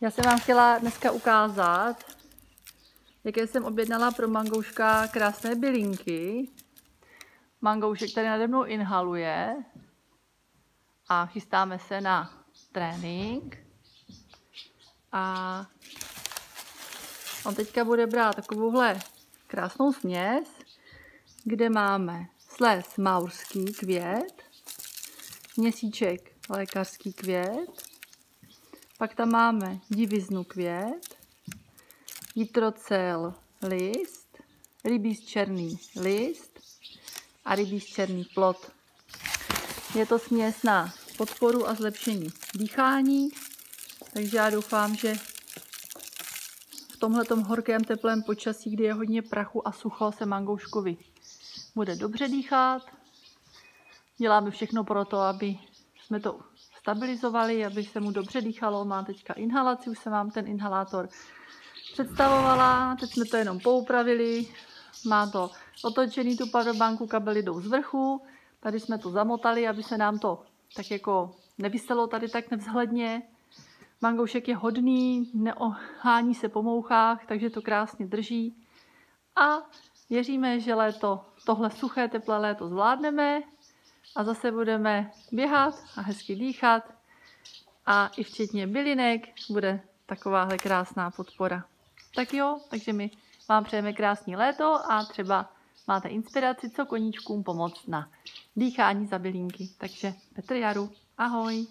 Já jsem vám chtěla dneska ukázat, jaké jsem objednala pro mangouška krásné bylinky. Mangoušek tady nade mnou inhaluje a chystáme se na trénink. A on teďka bude brát takovouhle krásnou směs, kde máme sles maurský květ, měsíček lékařský květ, pak tam máme diviznu květ, jitrocel list, rybíz černý list a rybíz černý plot. Je to směs na podporu a zlepšení dýchání, takže já doufám, že v tomhletom horkém teplém počasí, kdy je hodně prachu a sucho, se mangouškovi bude dobře dýchat. Děláme všechno pro to, aby jsme to stabilizovali, aby se mu dobře dýchalo. Mám teďka inhalaci, už jsem vám ten inhalátor představovala, teď jsme to jenom poupravili. Má to otočený tu powerbanku, kabely jdou z vrchu. Tady jsme to zamotali, aby se nám to tak jako nevyselo tady tak nevzhledně. Mangoušek je hodný, neohání se po mouchách, takže to krásně drží. A věříme, že léto, tohle suché, teplé léto zvládneme a zase budeme běhat a hezky dýchat a i včetně bylinek bude takováhle krásná podpora. Tak jo, takže my vám přejeme krásný léto a třeba máte inspiraci, co koníčkům pomoct na dýchání za bylinky. Takže Petr Jaru, ahoj!